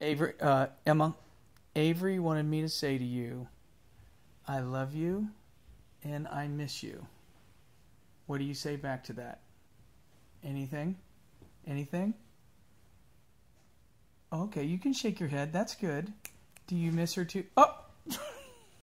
Avery, uh, Emma, Avery wanted me to say to you, I love you and I miss you. What do you say back to that? Anything? Anything? Okay, you can shake your head. That's good. Do you miss her too? Oh,